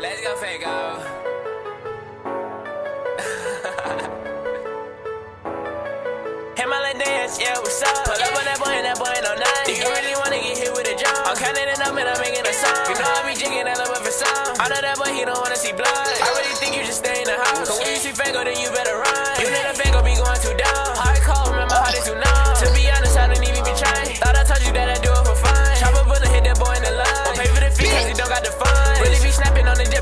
fake out. Hit my little dance, yeah, what's up? Pull up on that boy and that boy ain't no nine. Do you really wanna get hit with a drum? I'm counting it up and I'm making a song. You know I be jigging that up for some. I know that boy, he don't wanna see blood. I really think you just stay in the house. Cause when you see Fago, then you better run. You know the Fago be going too down. Hard call, remember how they too numb. To be honest, I didn't even be trying. Thought I told you that I do it for fun. Chop a bullet, hit that boy in the line. Or pay for the fee, cause he don't got the funds. Snapping on the